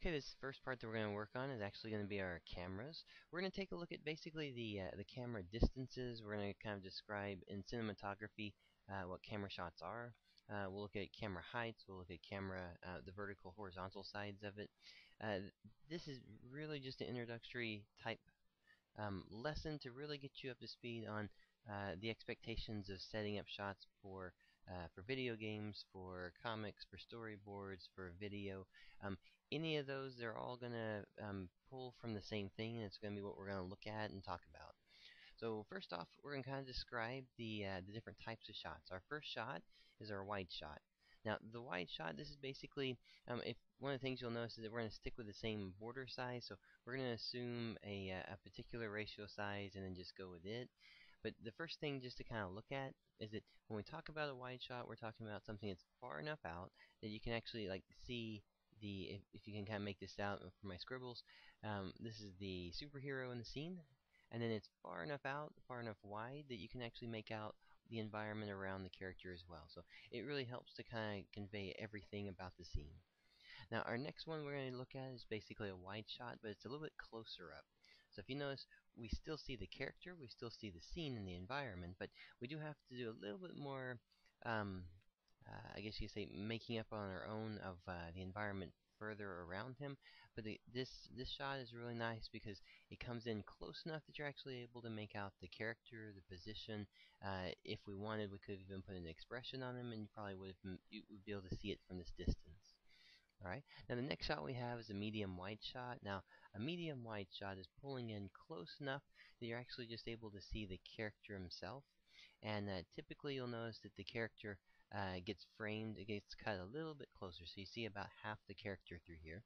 Okay, this first part that we're going to work on is actually going to be our cameras. We're going to take a look at basically the uh, the camera distances. We're going to kind of describe in cinematography uh, what camera shots are. Uh, we'll look at camera heights. We'll look at camera uh, the vertical, horizontal sides of it. Uh, this is really just an introductory type um, lesson to really get you up to speed on uh, the expectations of setting up shots for uh, for video games, for comics, for storyboards, for video. Um, any of those, they're all going to um, pull from the same thing, and it's going to be what we're going to look at and talk about. So first off, we're going to kind of describe the uh, the different types of shots. Our first shot is our wide shot. Now, the wide shot, this is basically, um, if one of the things you'll notice is that we're going to stick with the same border size. So we're going to assume a, uh, a particular ratio size and then just go with it. But the first thing just to kind of look at is that when we talk about a wide shot, we're talking about something that's far enough out that you can actually like see the if, if you can kind of make this out for my scribbles. Um, this is the superhero in the scene, and then it's far enough out, far enough wide that you can actually make out the environment around the character as well. So it really helps to kind of convey everything about the scene. Now our next one we're going to look at is basically a wide shot, but it's a little bit closer up. So if you notice, we still see the character, we still see the scene and the environment, but we do have to do a little bit more, um, uh, I guess you could say, making up on our own of uh, the environment further around him. But the, this this shot is really nice because it comes in close enough that you're actually able to make out the character, the position. Uh, if we wanted, we could even put an expression on him, and you probably would have, you would be able to see it from this distance. Alright, now the next shot we have is a medium wide shot. Now, a medium wide shot is pulling in close enough that you're actually just able to see the character himself. And uh, typically you'll notice that the character uh, gets framed, it gets cut a little bit closer. So you see about half the character through here.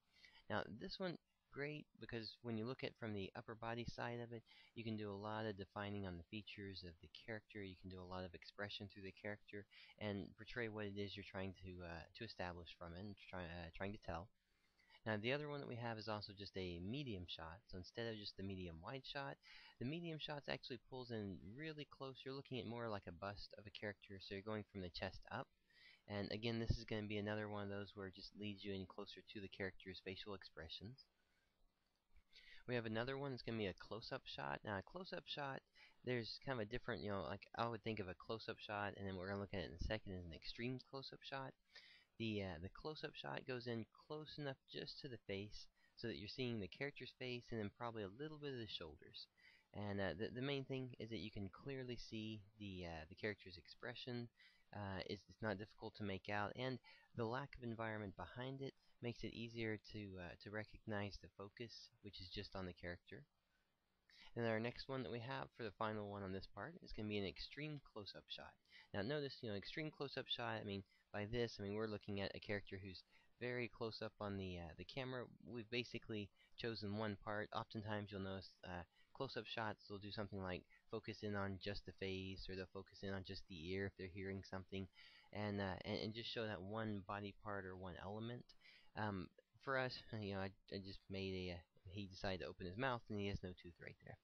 Now, this one great because when you look at from the upper body side of it, you can do a lot of defining on the features of the character. You can do a lot of expression through the character and portray what it is you're trying to uh, to establish from it and try, uh, trying to tell. Now the other one that we have is also just a medium shot. So instead of just the medium wide shot, the medium shots actually pulls in really close. You're looking at more like a bust of a character. So you're going from the chest up. And again, this is going to be another one of those where it just leads you in closer to the character's facial expressions. We have another one that's going to be a close-up shot. Now, a close-up shot, there's kind of a different, you know, like I would think of a close-up shot, and then we're going to look at it in a second as an extreme close-up shot. The uh, the close-up shot goes in close enough just to the face so that you're seeing the character's face and then probably a little bit of the shoulders. And uh, the, the main thing is that you can clearly see the uh, the character's expression. Uh, it's, it's not difficult to make out, and the lack of environment behind it makes it easier to uh, to recognize the focus, which is just on the character. And our next one that we have for the final one on this part is going to be an extreme close-up shot. Now notice, you know, extreme close-up shot, I mean, by this, I mean, we're looking at a character who's very close up on the uh, the camera. We've basically chosen one part. Oftentimes you'll notice uh, close-up shots, they'll do something like focus in on just the face, or they'll focus in on just the ear if they're hearing something, and, uh, and, and just show that one body part or one element. Um, for us, you know, I, I just made a, he decided to open his mouth and he has no tooth right there.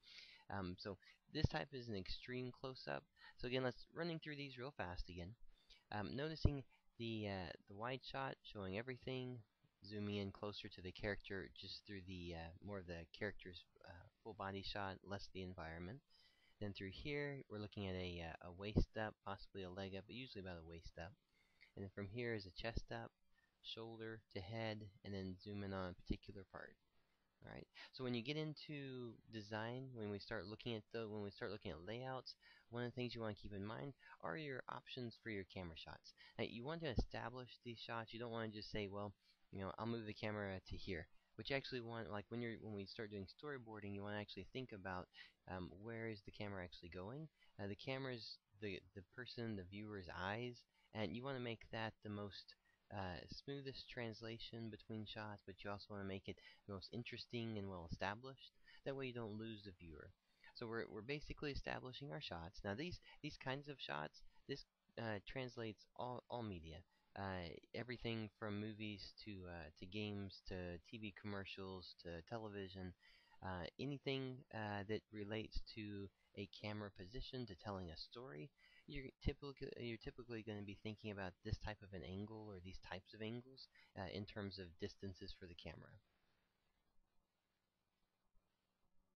Um, so this type is an extreme close-up. So again, let's running through these real fast again. Um, noticing the uh, the wide shot showing everything, zooming in closer to the character just through the uh, more of the character's uh, full body shot, less the environment. Then through here, we're looking at a, uh, a waist up, possibly a leg up, but usually about a waist up. And then from here is a chest up, shoulder to head, and then zoom in on a particular part. Alright, so when you get into design, when we start looking at the when we start looking at layouts, one of the things you want to keep in mind are your options for your camera shots. Now you want to establish these shots. You don't want to just say, well, you know, I'll move the camera to here. But you actually want, like when you're when we start doing storyboarding, you want to actually think about um, where is the camera actually going. Uh, the camera's the the person, the viewer's eyes, and you want to make that the most uh, smoothest translation between shots, but you also want to make it the most interesting and well established. That way you don't lose the viewer. So we're, we're basically establishing our shots. Now these these kinds of shots, this uh, translates all, all media. Uh, everything from movies to uh, to games to TV commercials to television, uh, anything uh, that relates to a camera position to telling a story, you're typically you're typically going to be thinking about this type of an angle or these types of angles uh, in terms of distances for the camera.